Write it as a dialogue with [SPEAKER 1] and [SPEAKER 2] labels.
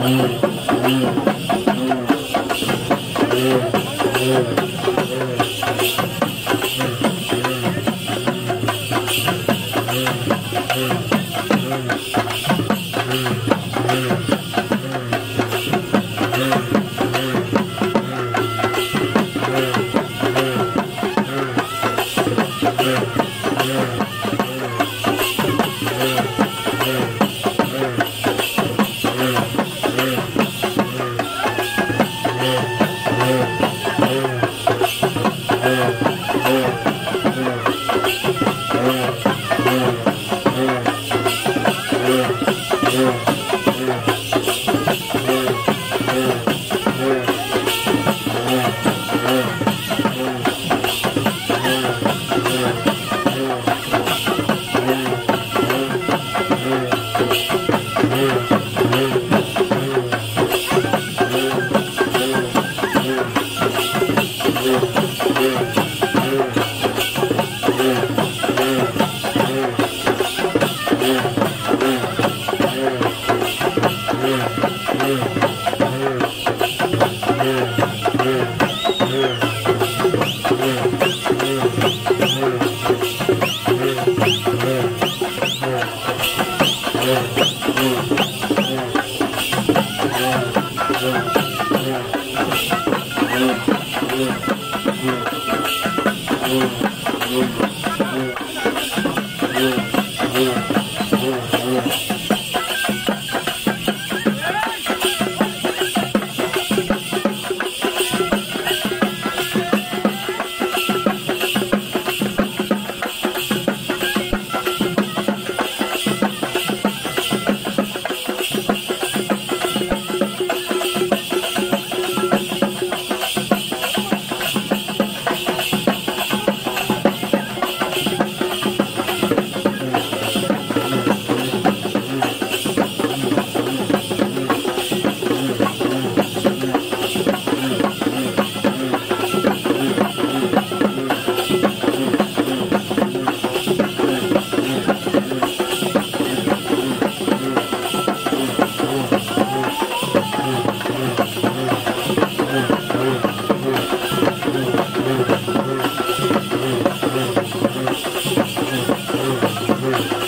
[SPEAKER 1] Thank yeah, yeah, yeah. Yeah. Thank you.